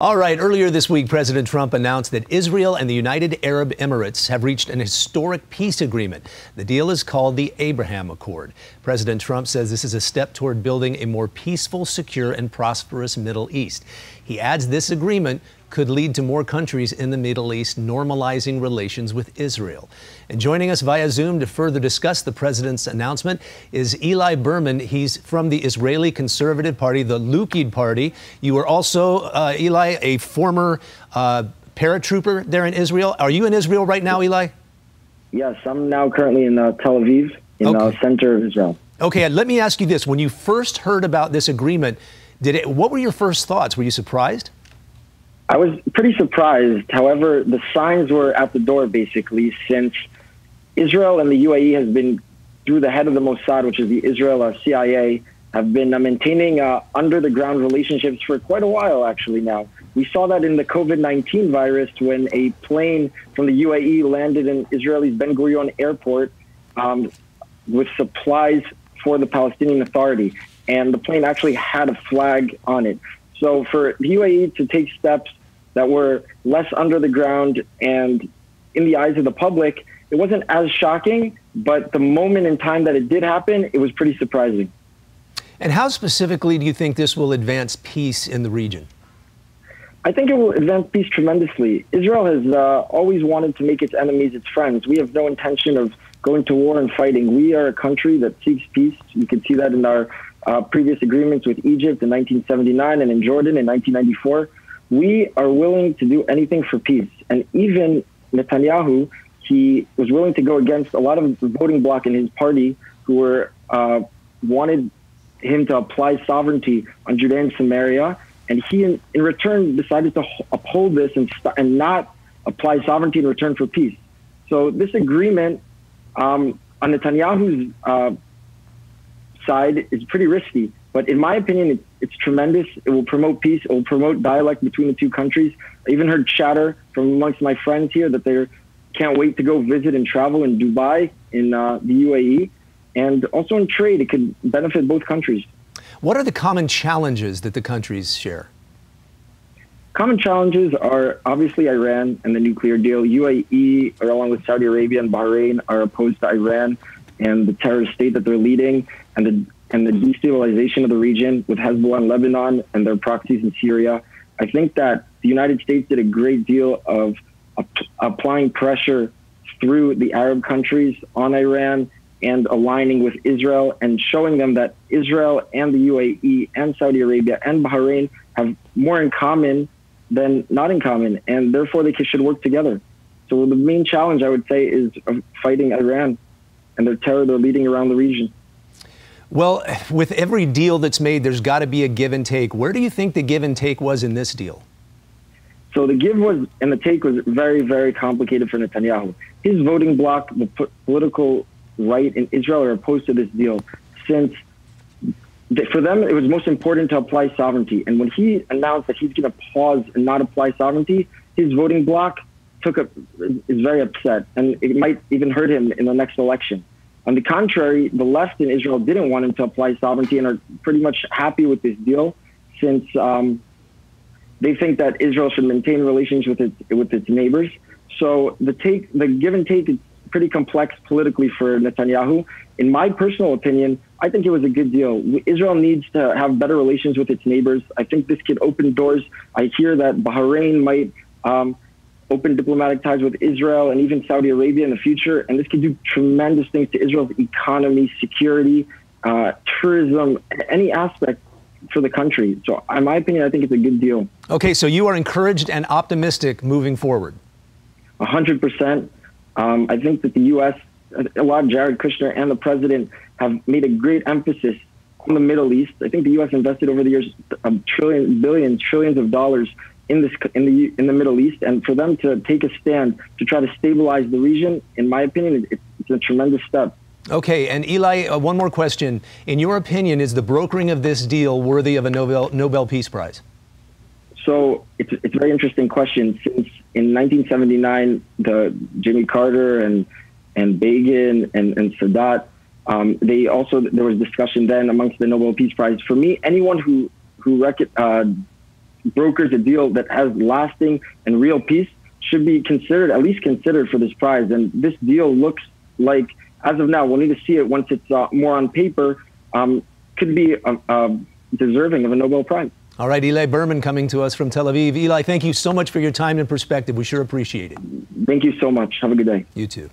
All right, earlier this week, President Trump announced that Israel and the United Arab Emirates have reached an historic peace agreement. The deal is called the Abraham Accord. President Trump says this is a step toward building a more peaceful, secure, and prosperous Middle East. He adds this agreement could lead to more countries in the Middle East normalizing relations with Israel. And joining us via Zoom to further discuss the president's announcement is Eli Berman. He's from the Israeli Conservative Party, the Likud Party. You are also, uh, Eli, a former uh, paratrooper there in Israel. Are you in Israel right now, Eli? Yes, I'm now currently in uh, Tel Aviv, in the okay. center of Israel. Okay, let me ask you this: When you first heard about this agreement, did it? What were your first thoughts? Were you surprised? I was pretty surprised. However, the signs were at the door basically since Israel and the UAE has been through the head of the Mossad, which is the Israel uh, CIA, have been uh, maintaining uh, under the ground relationships for quite a while actually now. We saw that in the COVID 19 virus when a plane from the UAE landed in Israel's Ben Gurion airport um, with supplies for the Palestinian Authority. And the plane actually had a flag on it. So for the UAE to take steps that were less under the ground and in the eyes of the public, it wasn't as shocking, but the moment in time that it did happen, it was pretty surprising. And how specifically do you think this will advance peace in the region? I think it will advance peace tremendously. Israel has uh, always wanted to make its enemies its friends. We have no intention of going to war and fighting. We are a country that seeks peace. You can see that in our uh, previous agreements with Egypt in 1979 and in Jordan in 1994 we are willing to do anything for peace. And even Netanyahu, he was willing to go against a lot of the voting bloc in his party who were uh, wanted him to apply sovereignty on Judea and Samaria. And he, in, in return, decided to uphold this and, st- and not apply sovereignty in return for peace. So this agreement um, on Netanyahu's uh, side is pretty risky. But in my opinion, it's, it's tremendous. It will promote peace. It will promote dialogue between the two countries. I even heard chatter from amongst my friends here that they can't wait to go visit and travel in Dubai, in uh, the UAE, and also in trade. It could benefit both countries. What are the common challenges that the countries share? Common challenges are obviously Iran and the nuclear deal. UAE, along with Saudi Arabia and Bahrain, are opposed to Iran and the terrorist state that they're leading, and the and the destabilization of the region with Hezbollah in Lebanon and their proxies in Syria. I think that the United States did a great deal of applying pressure through the Arab countries on Iran and aligning with Israel and showing them that Israel and the UAE and Saudi Arabia and Bahrain have more in common than not in common, and therefore they should work together. So the main challenge I would say is fighting Iran and their terror they're leading around the region. Well, with every deal that's made, there's got to be a give and take. Where do you think the give and take was in this deal? So the give was and the take was very, very complicated for Netanyahu. His voting bloc, the political right in Israel, are opposed to this deal since for them it was most important to apply sovereignty. And when he announced that he's going to pause and not apply sovereignty, his voting bloc took a, is very upset, and it might even hurt him in the next election. On the contrary, the left in Israel didn't want him to apply sovereignty and are pretty much happy with this deal since um, they think that Israel should maintain relations with its with its neighbors. So the take, the give and take, is pretty complex politically for Netanyahu. In my personal opinion, I think it was a good deal. Israel needs to have better relations with its neighbors. I think this could open doors. I hear that Bahrain might. Um, open diplomatic ties with Israel and even Saudi Arabia in the future. And this could do tremendous things to Israel's economy, security, uh, tourism, any aspect for the country. So, in my opinion, I think it's a good deal. Okay, so you are encouraged and optimistic moving forward. 100%. Um, I think that the U.S., a lot of Jared Kushner and the president have made a great emphasis on the Middle East. I think the U.S. invested over the years a trillion, billions, trillions of dollars in this in the in the Middle East, and for them to take a stand to try to stabilize the region, in my opinion, it's, it's a tremendous step. Okay, and Eli, uh, one more question. In your opinion, is the brokering of this deal worthy of a Nobel Nobel Peace Prize? So it's it's a very interesting question. Since in 1979, the Jimmy Carter and and Begin and, and Sadat, um, they also there was discussion then amongst the Nobel Peace Prize. For me, anyone who who rec- uh, brokers a deal that has lasting and real peace should be considered, at least considered for this prize. And this deal looks like, as of now, we'll need to see it once it's uh, more on paper, um, could be uh, uh, deserving of a Nobel Prize. All right, Eli Berman coming to us from Tel Aviv. Eli, thank you so much for your time and perspective. We sure appreciate it. Thank you so much. Have a good day. You too.